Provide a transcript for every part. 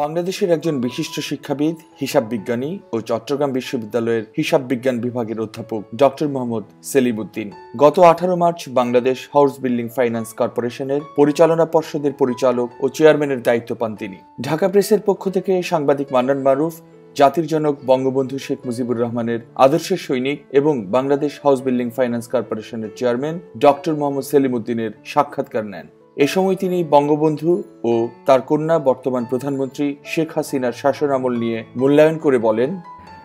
বাংলাদেশের একজন বিশিষ্ট শিক্ষাবিদ, হিসাব বিজ্ঞানী ও চট্টগ্রাম বিশ্ববিদ্যালয়ের হিসাব বিজ্ঞান বিভাগের অধ্যাপক ডক্টর মোহাম্মদ সেলিম উদ্দিন গত আঠারো March Bangladesh house building finance কর্পোরেশনের পরিচালনা পর্ষদের পরিচালক ও চেয়ারম্যানের দায়িত্ব পান তিনি। ঢাকা প্রেসের পক্ষ থেকে সাংবাদিক মান্নান মারুফ, জাতির জনক বঙ্গবন্ধু শেখ মুজিবুর রহমানের আদর্শের সৈনিক এবং বাংলাদেশ হাউস বিল্ডিং ফাইন্যান্স কর্পোরেশনের চেয়ারম্যান ডক্টর মোহাম্মদ সেলিম উদ্দিনের সাক্ষাৎকার নেন। এ সময় তিনি বঙ্গবন্ধু ও তার কন্যা বর্তমান প্রধানমন্ত্রী শেখ হাসিনার শাসনামল নিয়ে মূল্যায়ন করে বলেন,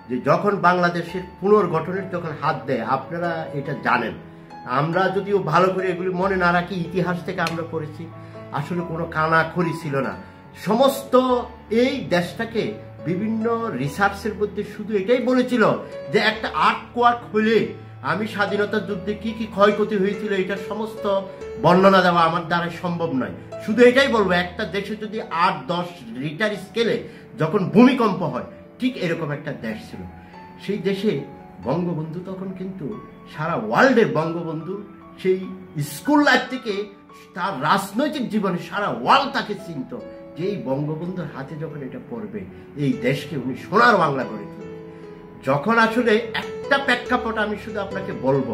যে যখন বাংলাদেশের পুনর্গঠনের যখন হাত দেয়, আপনারা এটা জানেন। আমরা যদিও ভালো করে এগুলি মনে না রাখি, ইতিহাস থেকে আমরা পড়েছি, আসলে কোনো কানাখড়ি ছিল না। সমস্ত এই দেশটাকে বিভিন্ন রিসার্চের মধ্যে শুধু এটাই বলেছিল যে একটা আর্ট কোয়ার্ক হলে আমি স্বাধীনতার যুদ্ধে কি কি ক্ষয়ক্ষতি হয়েছিল, এটা সমস্ত বর্ণনা দেওয়া আমার দ্বারা সম্ভব নয়। শুধু এটাই বলব, একটা দেশে যদি আট, দশ রিটার স্কেলে যখন ভূমিকম্প হয়, ঠিক এরকম একটা দেশ ছিল। সেই দেশে বঙ্গবন্ধু তখন কিন্তু সারা ওয়ার্ল্ডের বঙ্গবন্ধু, সেই স্কুল লাইফ থেকে তার রাজনৈতিক জীবনে সারা ওয়ার্ল্ড তাকে চিনত। যে এই বঙ্গবন্ধুর হাতে যখন এটা পড়বে, এই দেশকে উনি সোনার বাংলা করে তুলবে। যখন আসলে একটা প্রেক্ষাপট আমি শুধু আপনাকে বলব।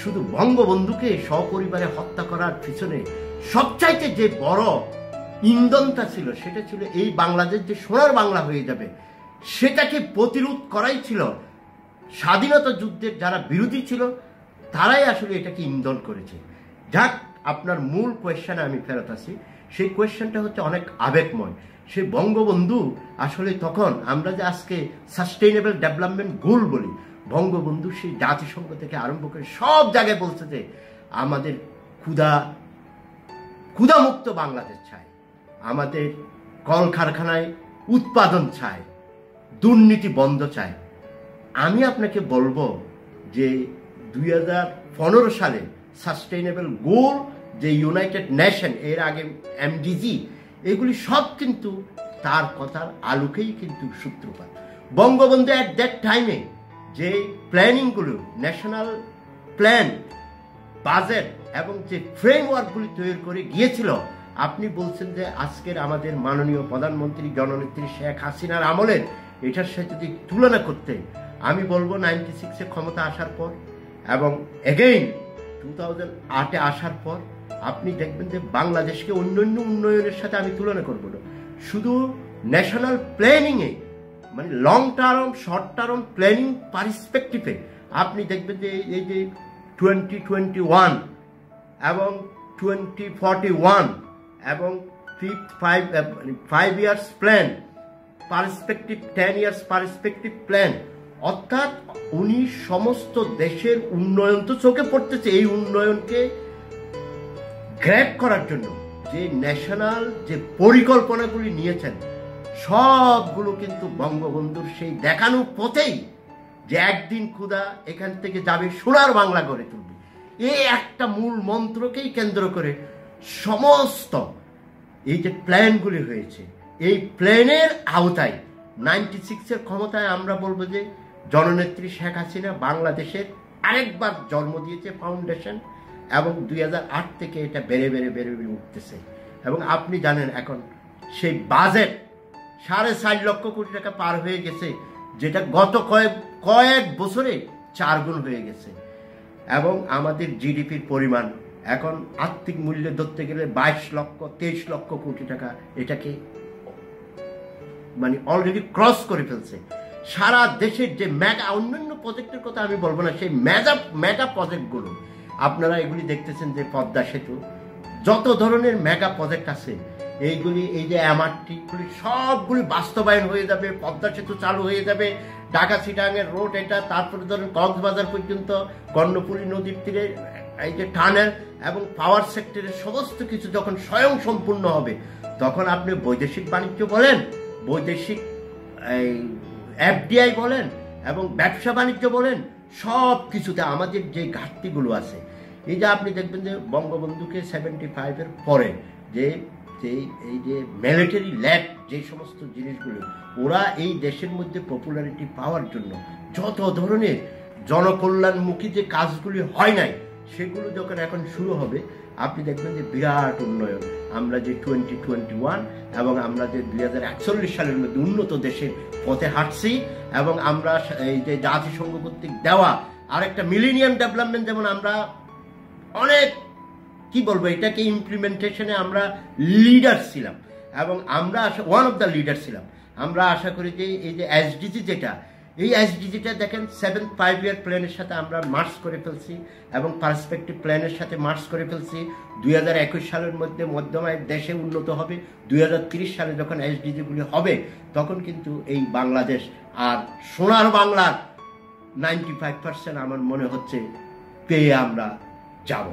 শুধু বঙ্গবন্ধুকে সপরিবারে হত্যা করার পিছনে সবচাইতে যে বড় ইন্ধনটা ছিল, সেটা ছিল এই বাংলাদেশ যে সোনার বাংলা হয়ে যাবে, সেটাকে প্রতিরোধ করাই ছিল। স্বাধীনতা যুদ্ধের যারা বিরোধী ছিল, তারাই আসলে এটাকে ইন্ধন করেছে। যাক, আপনার মূল কোয়েশ্চেনে আমি ফেরত আসি সেই কোয়েশ্চেনটা হচ্ছে অনেক আবেগময়। সেই বঙ্গবন্ধু আসলে তখন আমরা যে আজকে সাস্টেইনেবল ডেভেলপমেন্ট গোল বলি বঙ্গবন্ধু সেই জাতিসংঘ থেকে আরম্ভ করে সব জায়গায় বলছে যে আমাদের ক্ষুধা, ক্ষুধামুক্ত বাংলাদেশ চাই। আমাদের কলকারখানায় উৎপাদন চাই, দুর্নীতি বন্ধ চাই। আমি আপনাকে বলব যে দুই হাজার পনেরো সালে সাস্টেইনেবল গোল যে ইউনাইটেড নেশন এর আগে এমডিজি এগুলি সব কিন্তু তার কথার আলোকেই কিন্তু সূত্রপাত। বঙ্গবন্ধু অ্যাট দ্যাট টাইমে যে প্ল্যানিংগুলো ন্যাশনাল প্ল্যান বাজেট এবং যে ফ্রেমওয়ার্কগুলি তৈরি করে গিয়েছিল, আপনি বলছেন যে আজকের আমাদের মাননীয় প্রধানমন্ত্রী জননেত্রী শেখ হাসিনার আমলের এটার সাথে যদি তুলনা করতে, আমি বলব নাইনটি সিক্সে ক্ষমতা আসার পর এবং এগেইন টু থাউজেন্ড আটে আসার পর, আপনি দেখবেন যে বাংলাদেশকে অন্যান্য উন্নয়নের সাথে আমি তুলনা করব না। শুধু ন্যাশনাল প্ল্যানিংয়ে মানে long term short term planning পারস্পেক্টিভে আপনি দেখবেন যে এই যে টোয়েন্টি টোয়েন্টি ওয়ান এবং টোয়েন্টি ফর্টি ওয়ান এবং fifth five five years plan perspective ten years perspective plan অর্থাৎ উনি সমস্ত দেশের উন্নয়ন তো চোখে পড়তেছে, এই উন্নয়নকে গ্র্যাপ করার জন্য যে ন্যাশনাল যে পরিকল্পনাগুলি নিয়েছেন সবগুলো কিন্তু বঙ্গবন্ধুর সেই দেখানো পথেই যে একদিন ক্ষুদা এখান থেকে যাবে সোনার বাংলা গড়ে তুলবে। এই একটা মূল মন্ত্রকেই কেন্দ্র করে সমস্ত এই যে প্ল্যানগুলি হয়েছে, এই প্ল্যানের আওতায় নাইনটি সিক্সের ক্ষমতায় আমরা বলব যে জননেত্রী শেখ হাসিনা বাংলাদেশের আরেকবার জন্ম দিয়েছে ফাউন্ডেশন এবং দুই হাজার আট থেকে এটা বেড়ে বেড়ে বেড়ে বেড়ে উঠতেছে। এবং আপনি জানেন এখন সেই বাজেট সাড়ে চার লক্ষ কোটি টাকা পার হয়ে গেছে, যেটা গত কয়েক কয়েক বছরে চার গুণ হয়ে গেছে। এবং আমাদের জিডিপির পরিমাণ এখন আর্থিক মূল্য ধরতে গেলে বাইশ লক্ষ, তেইশ লক্ষ কোটি টাকা এটাকে মানে অলরেডি ক্রস করে ফেলছে। সারা দেশের যে মেগা অন্যান্য প্রজেক্টের কথা আমি বলব না, সেই মেগা মেগা প্রজেক্টগুলো আপনারা এগুলি দেখতেছেন যে পদ্মা সেতু। যত ধরনের মেগা প্রজেক্ট আছে এইগুলি, এই যে এমআরটিগুলি সবগুলি বাস্তবায়ন হয়ে যাবে, পদ্মা সেতু চালু হয়ে যাবে ঢাকা সিটাঙের রোড এটা, তারপরে ধরেন কক্সবাজার পর্যন্ত কর্ণফুলী নদীর তীরে, এই যে টানেল এবং পাওয়ার সেক্টরের সমস্ত কিছু যখন স্বয়ং সম্পূর্ণ হবে, তখন আপনি বৈদেশিক বাণিজ্য বলেন, বৈদেশিক এই এফডিআই বলেন এবং ব্যবসা বাণিজ্য বলেন সব কিছুতে আমাদের যে ঘাটতিগুলো আছে, এই যে আপনি দেখবেন যে বঙ্গবন্ধুকে সেভেন্টি ফাইভের পরে যে যে এই যে মিলিটারি ল্যাব যে সমস্ত জিনিসগুলো, ওরা এই দেশের মধ্যে পপুলারিটি পাওয়ার জন্য যত ধরনের জনকল্যাণমুখী যে কাজগুলি হয় নাই, সেগুলো যখন এখন শুরু হবে, আপনি দেখবেন যে বিরাট উন্নয়ন। আমরা যে টোয়েন্টি টোয়েন্টি ওয়ান এবং আমরা যে দুই হাজার একচল্লিশ সালের মধ্যে উন্নত দেশের পথে হাঁটছি এবং আমরা এই যে জাতিসংঘ কর্তৃক দেওয়া আরেকটা মিলিনিয়াম ডেভেলপমেন্ট যেমন আমরা অনেক কি বলব, এটাকে ইমপ্লিমেন্টেশনে আমরা লিডার ছিলাম। এবং আমরা ওয়ান অফ দ্য লিডার ছিলাম। আমরা আশা করি যে এই যে এসডিজি যেটা, এই এসডিজিটা দেখেন সেভেন ফাইভ ইয়ার প্ল্যানের সাথে আমরা মার্চ করে ফেলছি এবং পার্সপেক্টিভ প্ল্যানের সাথে মার্চ করে ফেলছি। দুই হাজার একুশ সালের মধ্যে মধ্যমায় দেশে উন্নত হবে। দুই হাজার তিরিশ সালে যখন এসডিজিগুলি হবে, তখন কিন্তু এই বাংলাদেশ আর সোনার বাংলার নাইনটি ফাইভ পার্সেন্ট আমার মনে হচ্ছে পেয়ে আমরা যাব।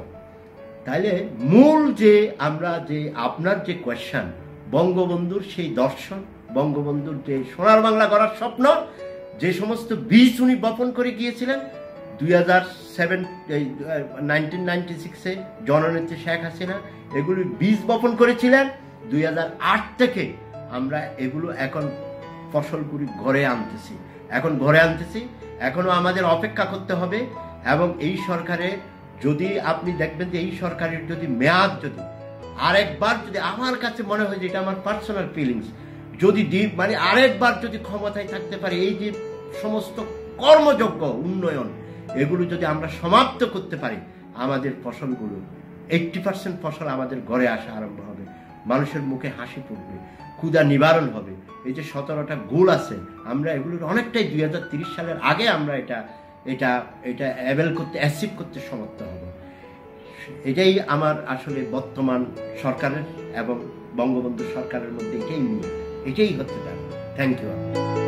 তাইলে মূল যে আমরা যে আপনার যে কোয়েশ্চান বঙ্গবন্ধুর সেই দর্শন, বঙ্গবন্ধুর যে সোনার বাংলা করার স্বপ্ন, যে সমস্ত বীজ উনি বপন করে গিয়েছিলেন, দুই হাজার সেভেন নাইনটিন নাইনটি সিক্সে জননেত্রী শেখ হাসিনা এগুলি বীজ বপন করেছিলেন, দুই আট থেকে আমরা এগুলো এখন ফসলগুলি ঘরে আনতেছি। এখন ঘরে আনতেছি এখনও আমাদের অপেক্ষা করতে হবে এবং এই সরকারে যদি আপনি দেখবেন যে এই সরকারের যদি মেয়াদ যদি আরেকবার যদি আমার কাছে মনে হয় যে এটা আমার পার্সোনাল ফিলিংস যদি মানে আরেকবার যদি ক্ষমতায় থাকতে পারে, এই যে সমস্ত কর্মযোগ্য উন্নয়ন, এগুলো যদি আমরা সমাপ্ত করতে পারি, আমাদের ফসলগুলো এইটটি পার্সেন্ট ফসল আমাদের ঘরে আসা আরম্ভ হবে। মানুষের মুখে হাসি পড়বে ক্ষুদা নিবারণ হবে। এই যে সতেরোটা গোল আছে, আমরা এগুলোর অনেকটাই দুই সালের আগে আমরা এটা এটা এটা অ্যাভেল করতে অ্যাসিভ করতে সমর্থ হব। এটাই আমার আসলে বর্তমান সরকারের এবং বঙ্গবন্ধু সরকারের মধ্যে এটাই নিয়ে এটাই হচ্ছে তার থ্যাংক ইউ